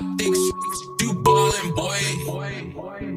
optics, you ballin', boy.